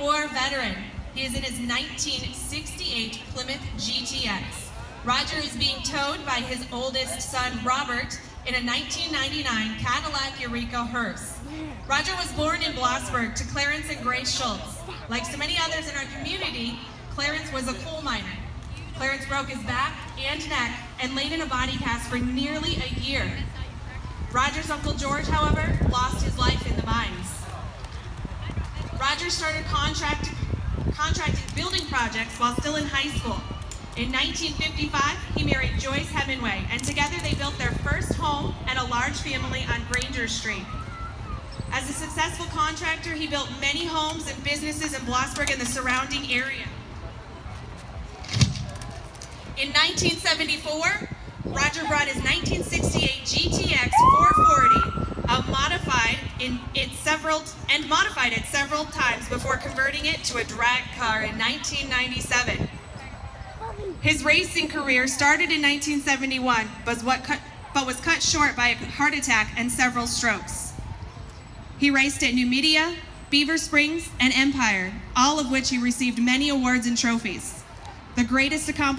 War veteran. He is in his 1968 Plymouth GTX. Roger is being towed by his oldest son, Robert, in a 1999 Cadillac Eureka hearse. Roger was born in Blossburg to Clarence and Grace Schultz. Like so many others in our community, Clarence was a coal miner. Clarence broke his back and neck and laid in a body cast for nearly a year. Roger's Uncle George, however, lost his life in the mines. Roger started contract, contracting building projects while still in high school. In 1955, he married Joyce Hemingway, and together they built their first home and a large family on Granger Street. As a successful contractor, he built many homes and businesses in Blossburg and the surrounding area. In 1974, Roger brought his 1968 GTX 440, a modified in it several and modified it several times before converting it to a drag car in 1997. His racing career started in 1971, but, cut, but was cut short by a heart attack and several strokes. He raced at Numidia, Beaver Springs, and Empire, all of which he received many awards and trophies. The greatest accomplishment